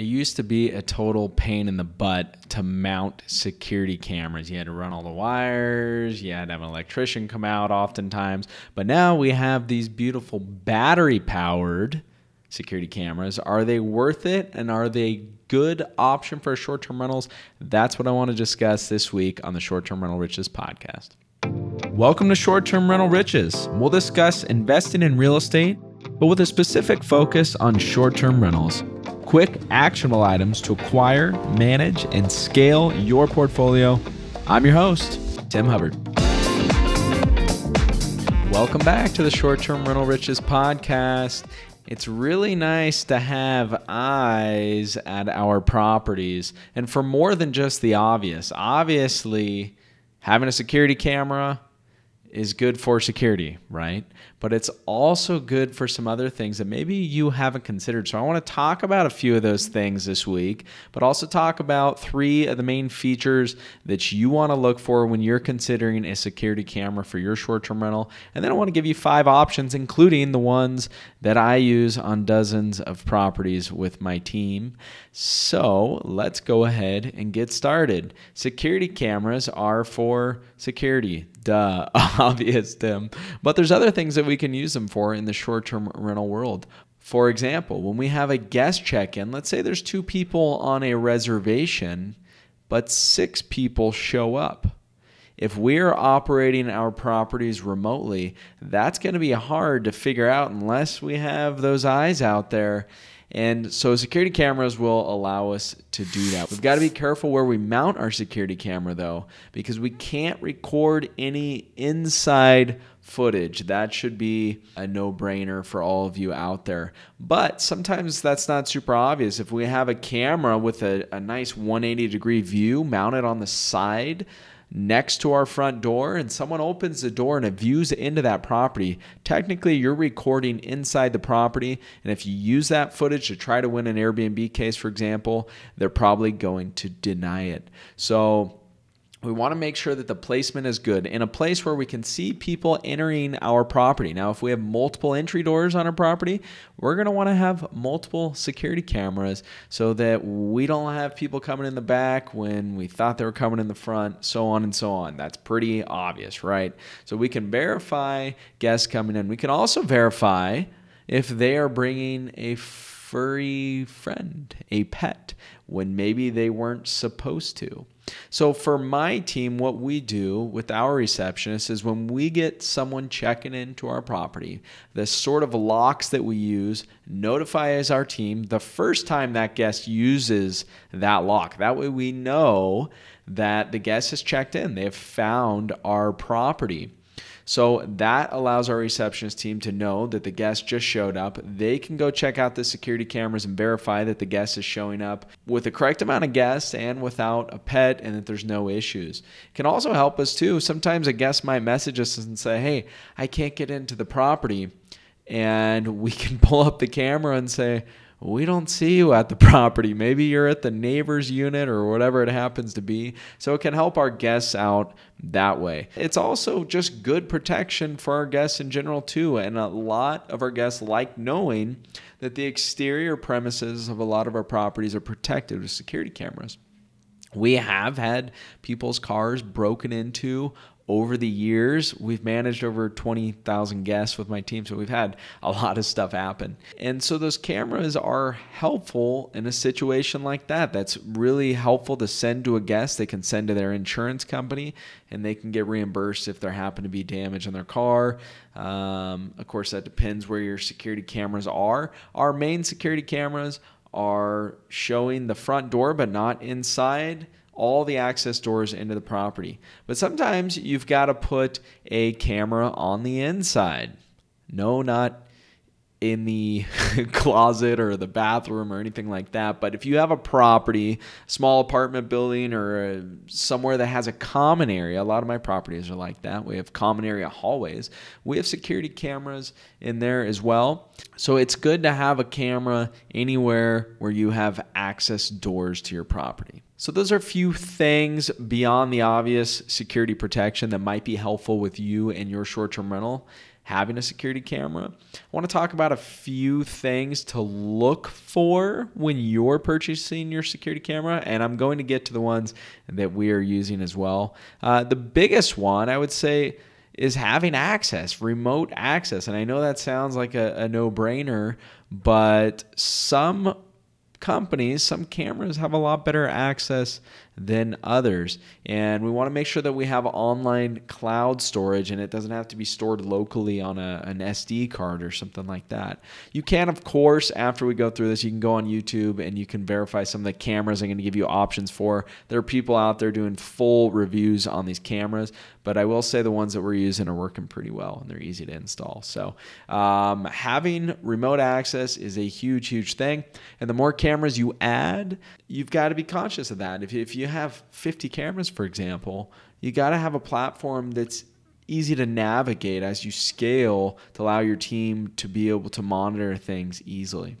It used to be a total pain in the butt to mount security cameras. You had to run all the wires, you had to have an electrician come out oftentimes. But now we have these beautiful battery powered security cameras. Are they worth it and are they a good option for short term rentals? That's what I want to discuss this week on the Short Term Rental Riches podcast. Welcome to Short Term Rental Riches. We'll discuss investing in real estate, but with a specific focus on short term rentals quick, actionable items to acquire, manage, and scale your portfolio. I'm your host, Tim Hubbard. Welcome back to the Short Term Rental Riches podcast. It's really nice to have eyes at our properties and for more than just the obvious. Obviously, having a security camera is good for security, right? but it's also good for some other things that maybe you haven't considered. So I want to talk about a few of those things this week, but also talk about three of the main features that you want to look for when you're considering a security camera for your short term rental. And then I want to give you five options, including the ones that I use on dozens of properties with my team. So let's go ahead and get started. Security cameras are for security. Duh, obvious, Tim. But there's other things that we can use them for in the short term rental world. For example, when we have a guest check in, let's say there's two people on a reservation, but six people show up. If we're operating our properties remotely, that's going to be hard to figure out unless we have those eyes out there and so security cameras will allow us to do that. We've got to be careful where we mount our security camera though, because we can't record any inside footage. That should be a no brainer for all of you out there. But sometimes that's not super obvious. If we have a camera with a, a nice 180 degree view mounted on the side, next to our front door and someone opens the door and it views into that property, technically you're recording inside the property. And if you use that footage to try to win an Airbnb case, for example, they're probably going to deny it. So we want to make sure that the placement is good in a place where we can see people entering our property. Now, if we have multiple entry doors on our property, we're going to want to have multiple security cameras so that we don't have people coming in the back when we thought they were coming in the front, so on and so on. That's pretty obvious, right? So we can verify guests coming in. We can also verify if they are bringing a furry friend, a pet, when maybe they weren't supposed to. So for my team, what we do with our receptionist is when we get someone checking into our property, the sort of locks that we use notify notifies our team the first time that guest uses that lock. That way we know that the guest has checked in. They have found our property. So that allows our receptionist team to know that the guest just showed up. They can go check out the security cameras and verify that the guest is showing up with the correct amount of guests and without a pet and that there's no issues. It can also help us too. Sometimes a guest might message us and say, Hey, I can't get into the property. And we can pull up the camera and say, we don't see you at the property. Maybe you're at the neighbor's unit or whatever it happens to be. So it can help our guests out that way. It's also just good protection for our guests in general, too. And a lot of our guests like knowing that the exterior premises of a lot of our properties are protected with security cameras. We have had people's cars broken into over the years, we've managed over 20,000 guests with my team. So we've had a lot of stuff happen. And so those cameras are helpful in a situation like that. That's really helpful to send to a guest. They can send to their insurance company and they can get reimbursed if there happen to be damage on their car. Um, of course, that depends where your security cameras are. Our main security cameras are showing the front door, but not inside all the access doors into the property. But sometimes you've got to put a camera on the inside. No, not in the closet or the bathroom or anything like that. But if you have a property, small apartment building, or uh, somewhere that has a common area, a lot of my properties are like that. We have common area hallways. We have security cameras in there as well. So it's good to have a camera anywhere where you have access doors to your property. So, those are a few things beyond the obvious security protection that might be helpful with you and your short term rental. having a security camera. I want to talk about a few things to look for when you're purchasing your security camera, and I'm going to get to the ones that we are using as well. Uh, the biggest one, I would say, is having access, remote access. And I know that sounds like a, a no brainer, but some companies, some cameras have a lot better access than others. And we want to make sure that we have online cloud storage and it doesn't have to be stored locally on a, an SD card or something like that. You can, of course, after we go through this, you can go on YouTube and you can verify some of the cameras I'm going to give you options for. There are people out there doing full reviews on these cameras, but I will say the ones that we're using are working pretty well and they're easy to install. So um, having remote access is a huge, huge thing. And the more cameras you add, you've got to be conscious of that. If you, if you have 50 cameras, for example, you got to have a platform that's easy to navigate as you scale to allow your team to be able to monitor things easily.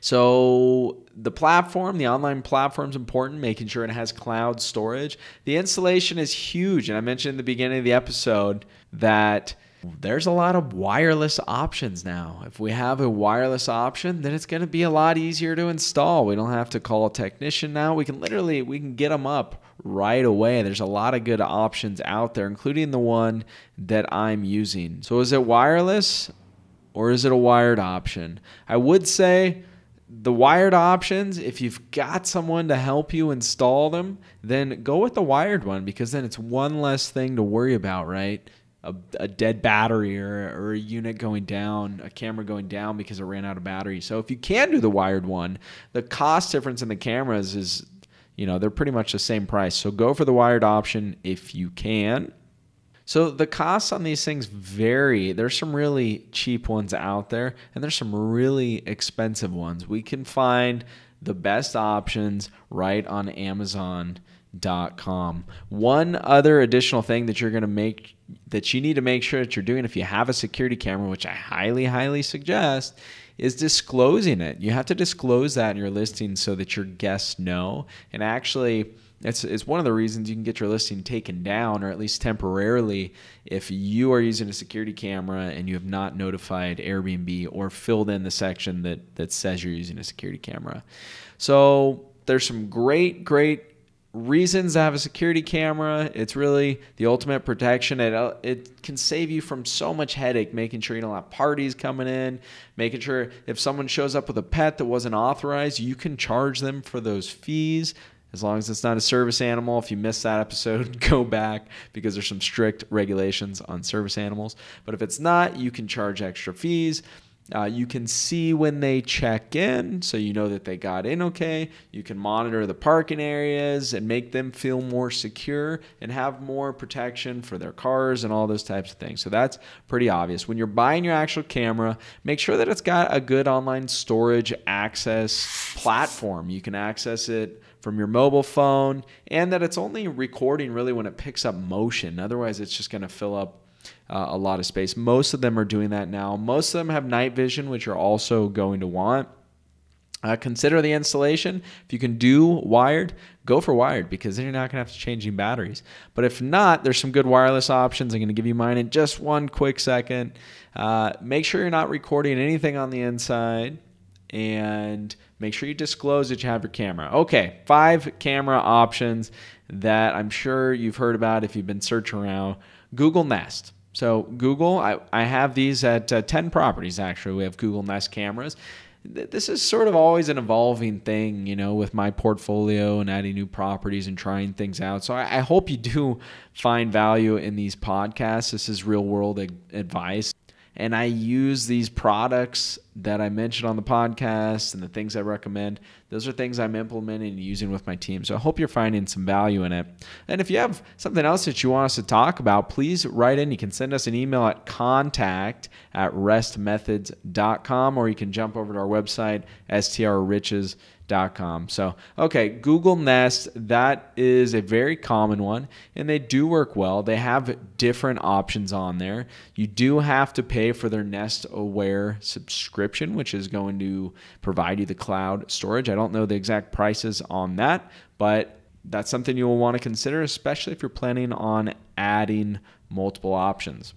So the platform, the online platform is important, making sure it has cloud storage. The installation is huge. And I mentioned in the beginning of the episode that there's a lot of wireless options now. If we have a wireless option, then it's going to be a lot easier to install. We don't have to call a technician now. We can literally we can get them up right away. There's a lot of good options out there, including the one that I'm using. So is it wireless or is it a wired option? I would say the wired options, if you've got someone to help you install them, then go with the wired one because then it's one less thing to worry about, right? A, a dead battery or, or a unit going down, a camera going down because it ran out of battery. So if you can do the wired one, the cost difference in the cameras is, you know, they're pretty much the same price. So go for the wired option if you can. So the costs on these things vary. There's some really cheap ones out there, and there's some really expensive ones. We can find the best options right on Amazon com. One other additional thing that you're going to make that you need to make sure that you're doing if you have a security camera, which I highly, highly suggest, is disclosing it. You have to disclose that in your listing so that your guests know. And actually, it's, it's one of the reasons you can get your listing taken down, or at least temporarily, if you are using a security camera and you have not notified Airbnb or filled in the section that, that says you're using a security camera. So there's some great, great reasons to have a security camera. It's really the ultimate protection. It, it can save you from so much headache, making sure you don't have parties coming in, making sure if someone shows up with a pet that wasn't authorized, you can charge them for those fees. As long as it's not a service animal. If you missed that episode, go back because there's some strict regulations on service animals. But if it's not, you can charge extra fees. Uh, you can see when they check in, so you know that they got in okay. You can monitor the parking areas and make them feel more secure and have more protection for their cars and all those types of things. So that's pretty obvious. When you're buying your actual camera, make sure that it's got a good online storage access platform. You can access it from your mobile phone and that it's only recording really when it picks up motion. Otherwise, it's just going to fill up uh, a lot of space. Most of them are doing that now. Most of them have night vision, which you're also going to want. Uh, consider the installation. If you can do wired, go for wired because then you're not going to have to change any batteries. But if not, there's some good wireless options. I'm going to give you mine in just one quick second. Uh, make sure you're not recording anything on the inside and make sure you disclose that you have your camera. Okay, five camera options that I'm sure you've heard about if you've been searching around. Google Nest. So Google, I, I have these at uh, 10 properties actually. We have Google Nest cameras. This is sort of always an evolving thing, you know, with my portfolio and adding new properties and trying things out. So I, I hope you do find value in these podcasts. This is real world advice and I use these products that I mentioned on the podcast and the things I recommend. Those are things I'm implementing and using with my team. So I hope you're finding some value in it. And if you have something else that you want us to talk about, please write in. You can send us an email at contact at restmethods.com or you can jump over to our website, strriches.com Com. So, okay, Google Nest, that is a very common one, and they do work well. They have different options on there. You do have to pay for their Nest Aware subscription, which is going to provide you the cloud storage. I don't know the exact prices on that, but that's something you will want to consider, especially if you're planning on adding multiple options.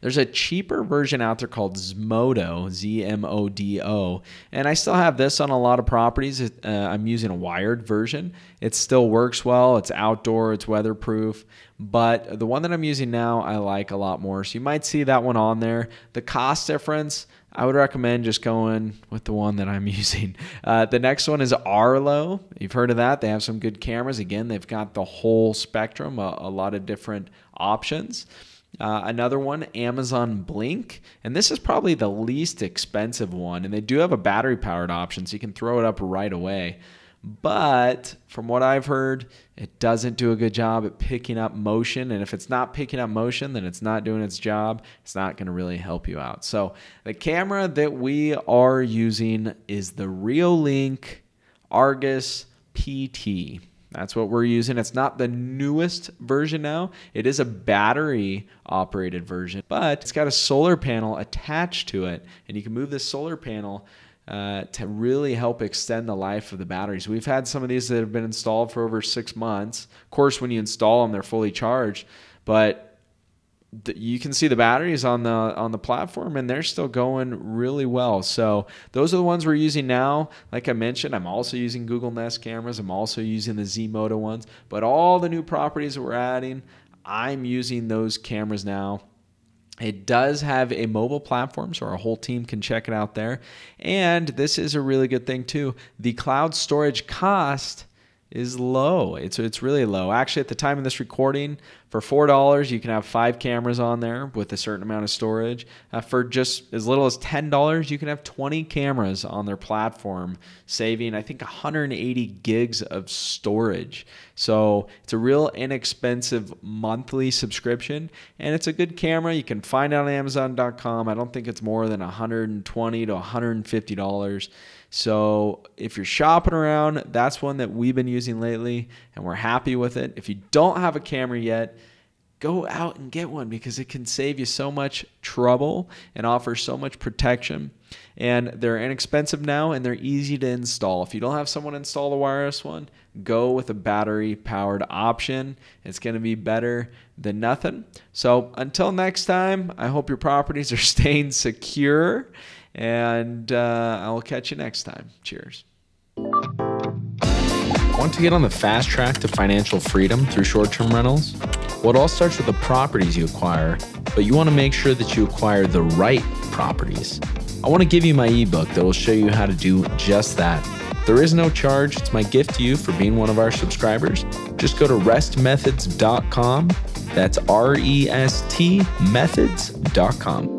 There's a cheaper version out there called Zmodo, Z M O D O, and I still have this on a lot of properties. Uh, I'm using a wired version. It still works well. It's outdoor, it's weatherproof, but the one that I'm using now I like a lot more. So you might see that one on there. The cost difference, I would recommend just going with the one that I'm using. Uh, the next one is Arlo. You've heard of that. They have some good cameras. Again, they've got the whole spectrum, a, a lot of different options. Uh, another one, Amazon Blink, and this is probably the least expensive one. And they do have a battery powered option, so you can throw it up right away. But from what I've heard, it doesn't do a good job at picking up motion. And if it's not picking up motion, then it's not doing its job. It's not going to really help you out. So the camera that we are using is the Reolink Argus PT. That's what we're using. It's not the newest version now. It is a battery operated version, but it's got a solar panel attached to it. And you can move this solar panel uh, to really help extend the life of the batteries. We've had some of these that have been installed for over six months. Of course, when you install them, they're fully charged, but you can see the batteries on the on the platform and they're still going really well. So those are the ones we're using now. Like i mentioned i'm also using google nest cameras. I'm also using the zmodo ones. But all the new properties that we're adding i'm using those cameras now. It does have a mobile platform, so our whole team can check it out there. And this is a really good thing, too. The cloud storage cost is low. It's it's really low. Actually, at the time of this recording, for four dollars, you can have five cameras on there with a certain amount of storage. Uh, for just as little as ten dollars, you can have twenty cameras on their platform, saving I think 180 gigs of storage. So it's a real inexpensive monthly subscription, and it's a good camera. You can find it on Amazon.com. I don't think it's more than 120 to 150 dollars. So if you're shopping around, that's one that we've been using lately and we're happy with it. If you don't have a camera yet, go out and get one because it can save you so much trouble and offer so much protection. And they're inexpensive now and they're easy to install. If you don't have someone install the wireless one, go with a battery powered option. It's going to be better than nothing. So until next time, I hope your properties are staying secure and uh, I'll catch you next time. Cheers. Want to get on the fast track to financial freedom through short term rentals? Well, it all starts with the properties you acquire, but you want to make sure that you acquire the right properties. I want to give you my ebook that will show you how to do just that. There is no charge. It's my gift to you for being one of our subscribers. Just go to restmethods.com. That's R E S T methods.com.